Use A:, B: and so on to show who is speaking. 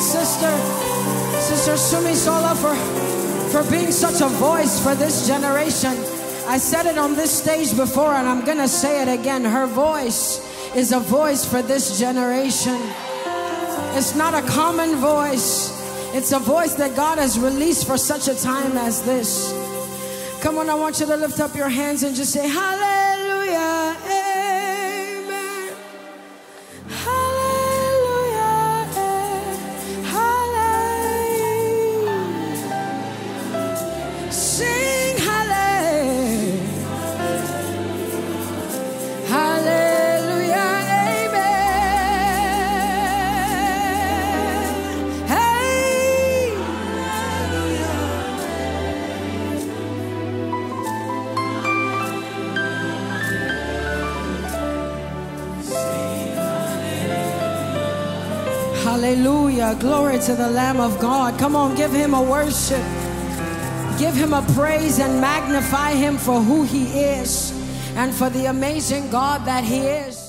A: sister, Sister Sunmisola, for, for being such a voice for this generation. I said it on this stage before, and I'm going to say it again. Her voice is a voice for this generation. It's not a common voice, it's a voice that God has released for such a time as this. Come on, I want you to lift up your hands and just say, Hallelujah. Hallelujah. Glory to the Lamb of God. Come on, give him a worship. Give him a praise and magnify him for who he is and for the amazing God that he is.